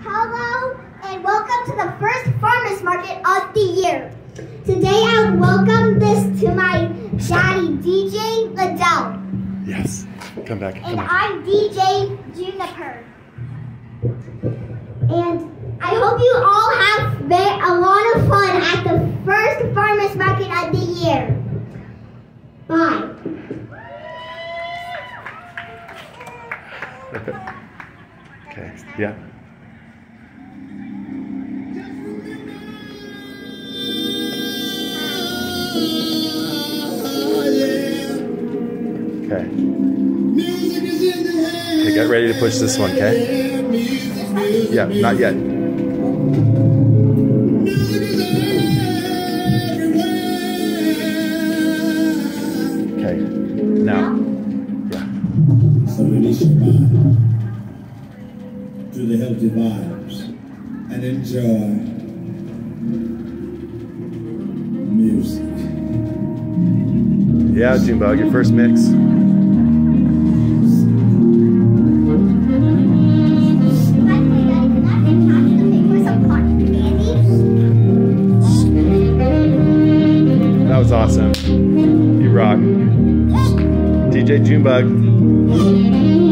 Hello and welcome to the first farmers market of the year. Today I welcome this to my daddy DJ Lydell. Yes. Come back. And back. I'm DJ Juniper. And I hope you all have a lot of fun at the first farmers market of the year. Bye. Okay. Yeah. Okay. Okay, get ready to push this one, okay? Yeah, not yet. Okay. Now. Yeah. So release your to the healthy vibes and enjoy Yeah, Junebug, your first mix. That was awesome. You rock. DJ Junebug.